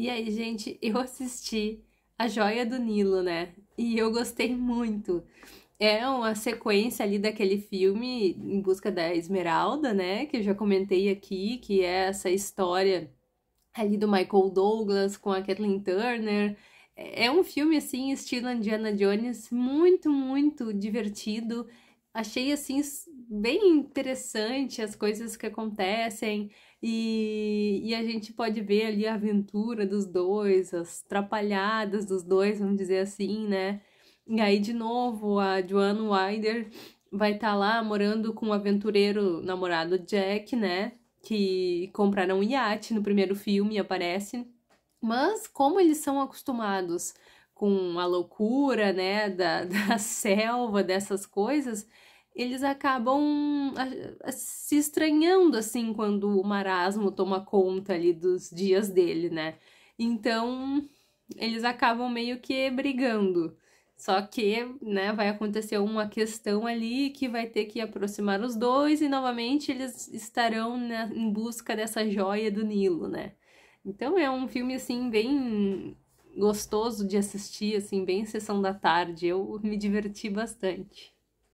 E aí, gente, eu assisti A Joia do Nilo, né? E eu gostei muito. É uma sequência ali daquele filme Em Busca da Esmeralda, né? Que eu já comentei aqui, que é essa história ali do Michael Douglas com a Kathleen Turner. É um filme, assim, estilo Indiana Jones, muito, muito divertido. Achei, assim, bem interessante as coisas que acontecem. E, e a gente pode ver ali a aventura dos dois, as trapalhadas dos dois, vamos dizer assim, né? E aí, de novo, a Joan Wilder vai estar tá lá morando com o aventureiro namorado Jack, né? Que compraram um iate no primeiro filme, aparece. Mas como eles são acostumados com a loucura, né, da, da selva, dessas coisas, eles acabam se estranhando assim quando o marasmo toma conta ali dos dias dele, né? Então, eles acabam meio que brigando. Só que, né, vai acontecer uma questão ali que vai ter que aproximar os dois e novamente eles estarão em busca dessa joia do Nilo, né? Então é um filme assim bem gostoso de assistir, assim, bem sessão da tarde. Eu me diverti bastante.